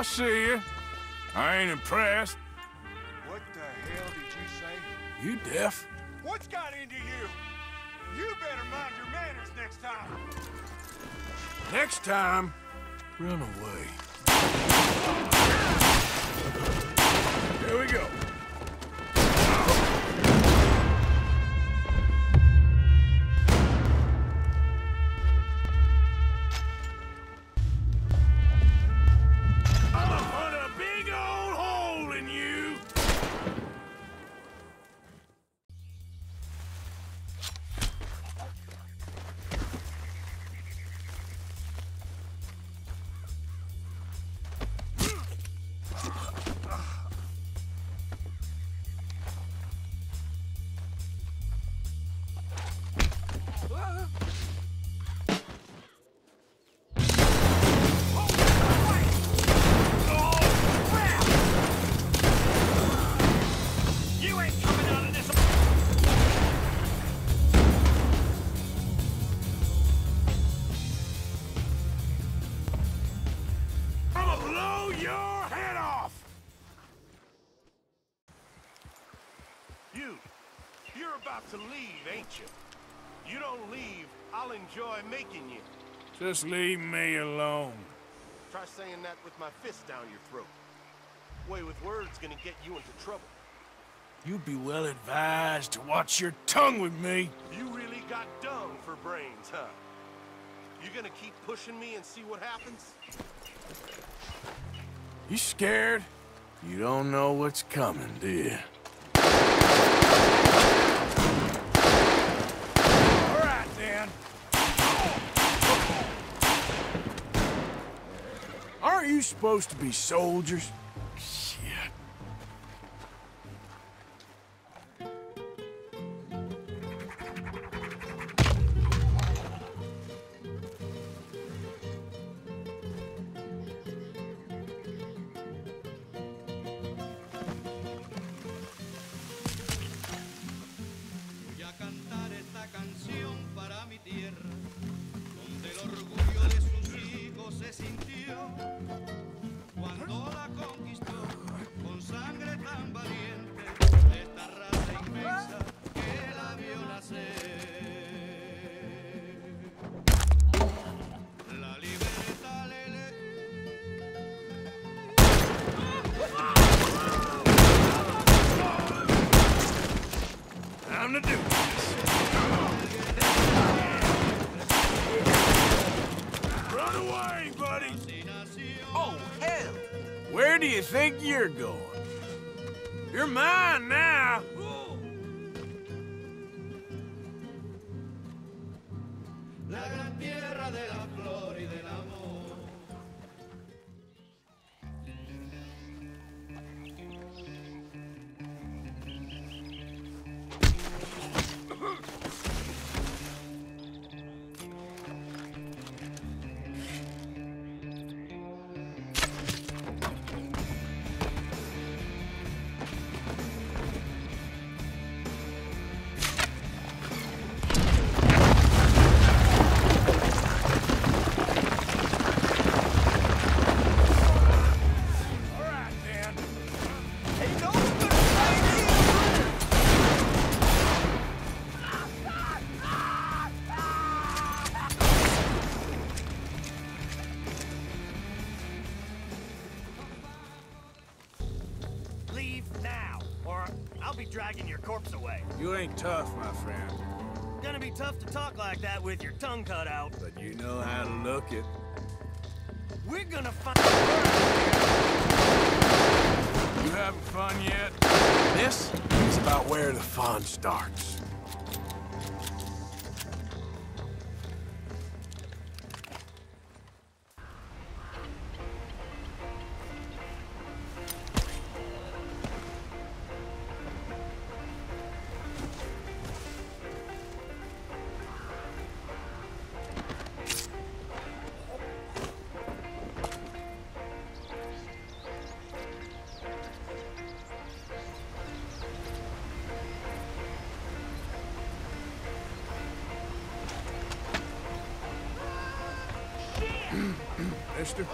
I see you. I ain't impressed. What the hell did you say? You deaf? What's got into you? You better mind your manners next time. Next time, run away. Here we go. Your head off. You, you're about to leave, ain't you? You don't leave, I'll enjoy making you. Just leave me alone. Try saying that with my fist down your throat. Way with words gonna get you into trouble. You'd be well advised to watch your tongue with me. You really got dung for brains, huh? You gonna keep pushing me and see what happens? You scared? You don't know what's coming, do you? All right. Aren't you supposed to be soldiers? Do you think you're going? You're mine now. la gran tierra de la flor or I'll be dragging your corpse away. You ain't tough, my friend, Gonna be tough to talk like that with your tongue cut out. but you know how to look it. We're gonna find. You having fun yet? This is about where the fun starts. Esther?